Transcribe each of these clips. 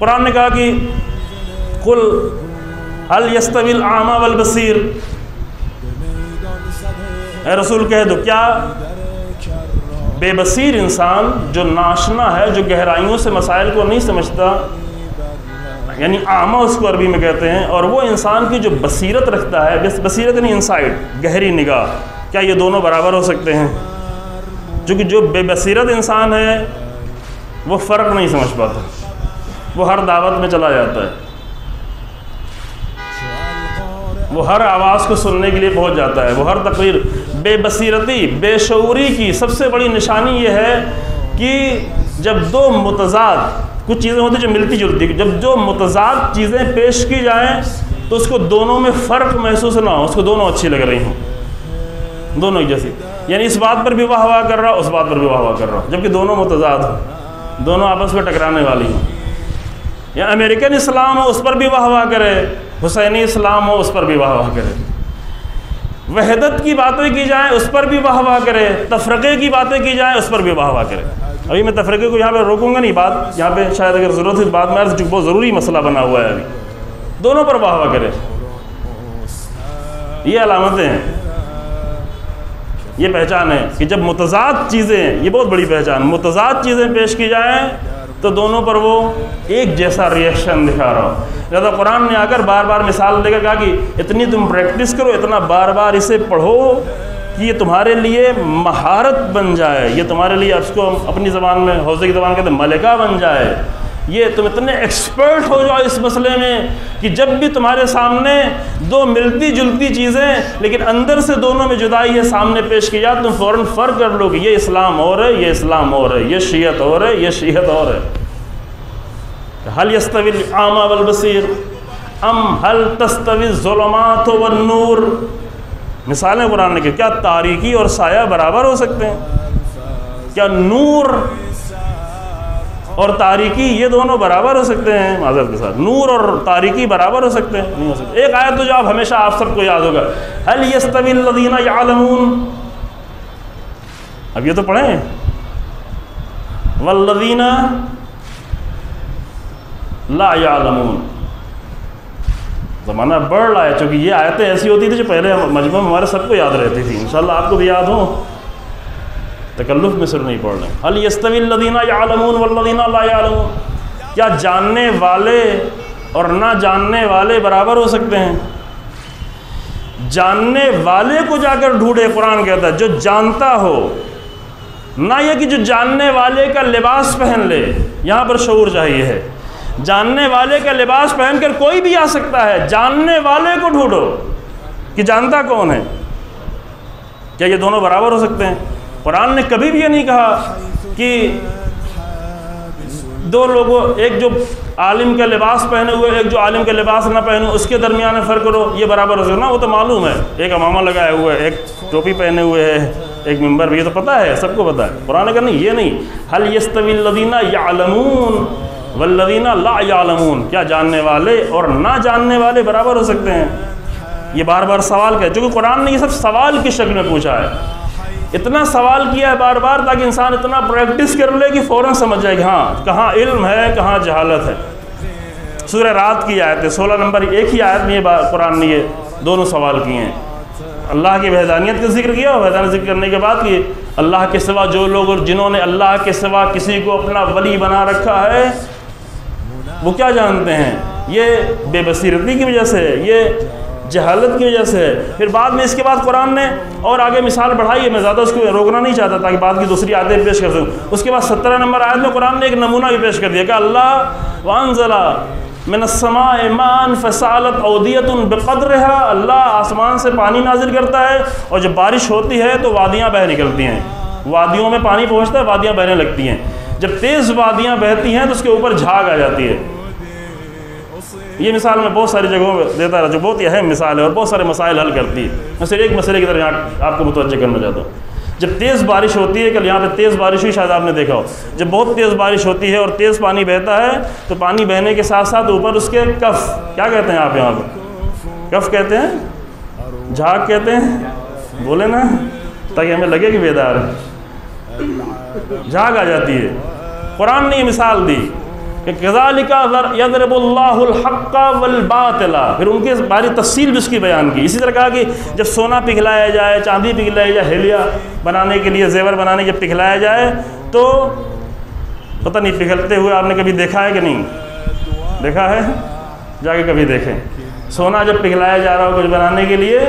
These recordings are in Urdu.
قرآن نے کہا کہ کل حل عامہ والبصیر اے رسول کہہ دو، کیا بے بصیر انسان جو ناشنا ہے، جو گہرائیوں سے مسائل کو نہیں سمجھتا یعنی عامہ اس کو عربی میں کہتے ہیں، اور وہ انسان کی جو بصیرت رکھتا ہے بصیرت یعنی نہیں انسائٹ گہری نگاہ، کیا یہ دونوں برابر ہو سکتے ہیں؟ چونکہ جو بے بصیرت انسان ہے، وہ فرق نہیں سمجھ پاتا۔ وہ ہر دعوت میں چلا جاتا ہے۔ وہ ہر آواز کو سننے کے لیے پہنچ جاتا ہے۔ وہ ہر تقریر بے بصیرتی، بے شعوری کی سب سے بڑی نشانی یہ ہے کہ جب دو متضاد، کچھ چیزیں ہوتی ہیں جو ملتی جلتی جب جو متضاد چیزیں پیش کی جائیں تو اس کو دونوں میں فرق محسوس نہ ہو، اس کو دونوں اچھی لگ رہی ہوں۔ دونوں ایک جیسی۔ یعنی اس بات پر بھی واہ واہ کر رہا اس بات پر بھی واہ واہ کر رہا جبکہ دونوں متضاد ہوں، دونوں آپس میں ٹکرانے والی ہوں۔ یا امریکن اسلام ہو، اس پر بھی واہ واہ کرے، حسینی اسلام ہو، اس پر بھی واہ واہ کرے۔ وحدت کی باتیں کی جائیں، اس پر بھی واہ واہ کرے۔ تفرقے کی باتیں کی جائیں، اس پر بھی واہ واہ کرے۔ ابھی میں تفرقے کو یہاں پہ روکوں گا نہیں، بات یہاں پہ شاید اگر ضرورت ہے بات میں چونکہ بہت ضروری مسئلہ بنا ہوا ہے ابھی۔ دونوں پر واہ واہ کرے۔ یہ علامتیں ہیں۔ یہ پہچان ہے کہ جب متضاد چیزیں یہ بہت بڑی پہچان متضاد چیزیں پیش کی جائیں تو دونوں پر وہ ایک جیسا ریئیکشن دکھا رہا ہو۔ لہٰذا قرآن نے آ کر بار بار مثال دے کر کہا کہ اتنی تم پریکٹس کرو، اتنا بار بار اسے پڑھو کہ یہ تمہارے لیے مہارت بن جائے۔ یہ تمہارے لیے اس کو اپنی زبان میں، حوضے کی زبان کہتے ہیں، ملکہ بن جائے۔ یہ تم اتنے ایکسپرٹ ہو جاؤ اس مسئلے میں کہ جب بھی تمہارے سامنے دو ملتی جلتی چیزیں، لیکن اندر سے دونوں میں جدائی ہے سامنے پیش کی جائے تم فوراً فرق کر لو کہ یہ اسلام اور ہے، یہ اسلام اور ہے، یہ شیعت اور ہے، یہ شیعت اور ہے۔ حل یستوی العامہ والبصیر؟ ام حل تستوی الظلمات والنور؟ مثالیں قرآن نے کہ کیا تاریکی اور سایہ برابر ہو سکتے ہیں؟ کیا نور اور تاریکی یہ دونوں برابر ہو سکتے ہیں معذرت کے ساتھ۔ نور اور تاریکی برابر ہو سکتے ہیں۔ نہیں ہو سکتے۔ ایک آیت تو جو آپ ہمیشہ آپ سب کو یاد ہوگا۔ حل یستوی الذین یعلمون اب یہ تو پڑھیں۔ والذین لا یعلمون زمانہ بڑھ رہا ہے، چونکہ یہ آیتیں ایسی ہوتی تھی جو پہلے مجموعہ ہمارے سب کو یاد رہتی تھی انشاءاللہ آپ کو بھی یاد ہو تکلف میں صرف نہیں پڑھ رہے حل یستوی الذین یعلمون والذین لا یعلمون؟ کیا جاننے والے اور نہ جاننے والے برابر ہو سکتے ہیں؟ جاننے والے کو جا کر ڈھونڈے قرآن کہتا ہے جو جانتا ہو۔ نہ یہ کہ جو جاننے والے کا لباس پہن لے، یہاں پر شعور چاہیے ہے۔ جاننے والے کا لباس پہن کر کوئی بھی آ سکتا ہے، جاننے والے کو ڈھونڈو کہ جانتا کون ہے؟ کیا یہ دونوں برابر ہو سکتے ہیں؟ قرآن نے کبھی بھی یہ نہیں کہا کہ دو لوگوں، ایک جو عالم کا لباس پہنے ہوئے، ایک جو عالم کا لباس نہ پہنے، اس کے درمیان فرق کرو، یہ برابر ہو سکتا نا، وہ تو معلوم ہے۔ ایک امامہ لگائے ہوئے، ایک ٹوپی پہنے ہوئے ہے ایک ممبر بھی یہ تو پتہ ہے، سب کو پتہ ہے۔ قرآن کا نہیں، یہ نہیں۔ حل یستوی الذین یعلمون والذین لا یعلمون کیا جاننے والے اور نہ جاننے والے برابر ہو سکتے ہیں؟ یہ بار بار سوال کیا چونکہ قرآن نے یہ سب سوال کی شکل میں پوچھا ہے۔ اتنا سوال کیا ہے بار بار تاکہ انسان اتنا پریکٹس کر لے کہ فوراً سمجھ جائے کہ ہاں کہاں علم ہے، کہاں جہالت ہے۔ سورہ رات کی آیت ہے، سولہ نمبر ایک ہی آیت میں یہ قرآن نے یہ دونوں سوال کیے ہیں۔ اللہ کی وحدانیت کا ذکر کیا اور وحدانیت ذکر کرنے کے بعد کہ اللہ کے سوا جو لوگ اور جنہوں نے اللہ کے سوا کسی کو اپنا ولی بنا رکھا ہے، وہ کیا جانتے ہیں؟ یہ بے بصیرتی کی وجہ سے یہ جہالت کی وجہ سے ہے۔ پھر بعد میں اس کے بعد قرآن نے اور آگے مثال بڑھائی ہے۔ میں زیادہ اس کو روکنا نہیں چاہتا تاکہ بعد کی دوسری آیتیں پیش کر سکوں۔ اس کے بعد سترہ نمبر آیت میں قرآن نے ایک نمونہ بھی پیش کر دیا کہ اللہ وانزلہ من السماء مان فسالت اودیت بقدرها اللہ آسمان سے پانی نازل کرتا ہے اور جب بارش ہوتی ہے تو وادیاں بہہ نکلتی ہیں۔ وادیوں میں پانی پہنچتا ہے، وادیاں بہنے لگتی ہیں۔ جب تیز وادیاں بہتی ہیں تو اس کے اوپر جھاگ آ جاتی ہے۔ یہ مثال میں بہت ساری جگہوں میں دیتا رہا، جو بہت ہی اہم مثال ہے اور بہت سارے مسائل حل کرتی ہے۔ میں صرف ایک مسئلے کی طرف یہاں آپ کو متوجہ کرنا چاہتا ہوں۔ جب تیز بارش ہوتی ہے، کل یہاں پہ تیز بارش ہوئی، شاید آپ نے دیکھا ہو۔ جب بہت تیز بارش ہوتی ہے اور تیز پانی بہتا ہے، تو پانی بہنے کے ساتھ ساتھ اوپر اس کے کف، کیا کہتے ہیں آپ یہاں پہ کف کہتے ہیں؟ جھاگ کہتے ہیں؟ بولے نا، تاکہ ہمیں لگے کہ بیدار ہے جھاگ آ جاتی ہے۔ قرآن نے یہ مثال دی۔ کہ یضرب اللہ الحق والباطلا پھر ان کے باری تفصیل بھی اس کی بیان کی. اسی طرح کہا کہ جب سونا پگھلایا جائے، چاندی پگھلایا جائے ہیلیا بنانے کے لیے، زیور بنانے جب پگھلایا جائے، تو پتہ نہیں پگھلتے ہوئے آپ نے کبھی دیکھا ہے کہ نہیں؟ دیکھا ہے؟ جا کے کبھی دیکھیں۔ سونا جب پگھلایا جا رہا ہو کچھ بنانے کے لیے،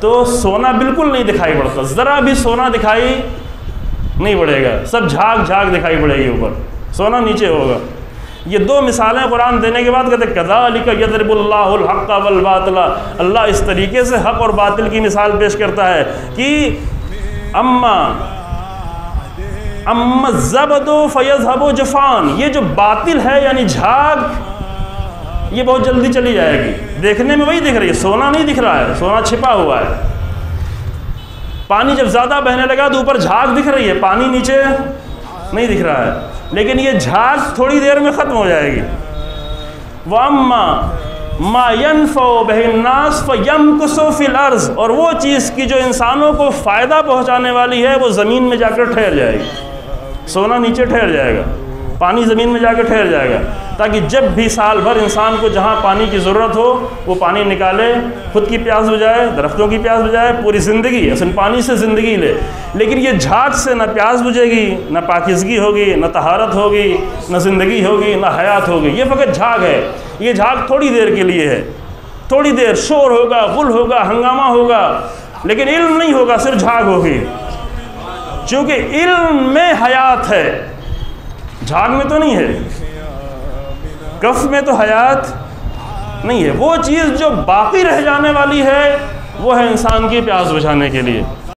تو سونا بالکل نہیں دکھائی پڑتا۔ ذرا بھی سونا دکھائی نہیں پڑے گا۔ سب جھاگ جھاگ دکھائی پڑے گی اوپر۔ سونا نیچے ہوگا۔ یہ دو مثالیں قرآن دینے کے بعد کہتے کدا علی کا یدرب اللہ الحق والباطل. اللہ اس طریقے سے حق اور باطل کی مثال پیش کرتا ہے کہ اما اما زبد و فیض و جفان، یہ جو باطل ہے یعنی جھاگ، یہ بہت جلدی چلی جائے گی۔ دیکھنے میں وہی دکھ رہی ہے، سونا نہیں دکھ رہا ہے، سونا چھپا ہوا ہے۔ پانی جب زیادہ بہنے لگا تو اوپر جھاگ دکھ رہی ہے، پانی نیچے نہیں دکھ رہا ہے۔ لیکن یہ جھاس تھوڑی دیر میں ختم ہو جائے گی۔ وَأَمَّا مَا يَنْفَوْ بَهِ النَّاسِ اور وہ چیز کی جو انسانوں کو فائدہ پہنچانے والی ہے، وہ زمین میں جا کر ٹھہر جائے گی۔ سونا نیچے ٹھہر جائے گا۔ پانی زمین میں جا کے ٹھہر جائے گا۔ تاکہ جب بھی سال بھر انسان کو جہاں پانی کی ضرورت ہو، وہ پانی نکالے، خود کی پیاس بجائے درختوں کی پیاس بجائے پوری زندگی اصل پانی سے زندگی لے۔ لیکن یہ جھاگ سے نہ پیاس بجھے گی، نہ پاکیزگی ہوگی، نہ تہارت ہوگی، نہ زندگی ہوگی، نہ حیات ہوگی۔ یہ فقط جھاگ ہے۔ یہ جھاگ تھوڑی دیر کے لیے ہے۔ تھوڑی دیر شور ہوگا، غل ہوگا، ہنگامہ ہوگا، لیکن علم نہیں ہوگا، صرف جھاگ ہوگی۔ چونکہ علم میں حیات ہے۔ جھاگ میں تو نہیں ہے۔ کف میں تو حیات نہیں ہے۔ وہ چیز جو باقی رہ جانے والی ہے، وہ ہے انسان کی پیاس بجھانے کے لیے۔